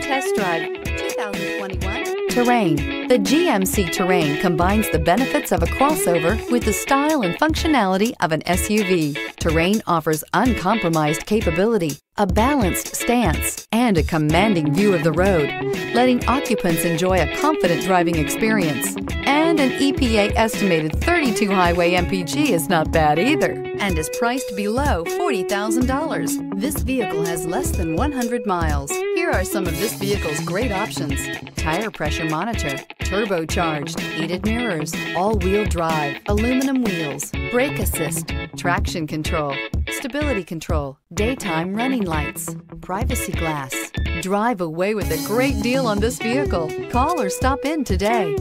Test drive 2021 Terrain. The GMC Terrain combines the benefits of a crossover with the style and functionality of an SUV. Terrain offers uncompromised capability, a balanced stance, and a commanding view of the road, letting occupants enjoy a confident driving experience. And an EPA estimated 32 highway MPG is not bad either and is priced below $40,000. This vehicle has less than 100 miles. Here are some of this vehicle's great options. Tire pressure monitor, turbocharged, heated mirrors, all-wheel drive, aluminum wheels, brake assist, traction control, stability control, daytime running lights, privacy glass. Drive away with a great deal on this vehicle. Call or stop in today.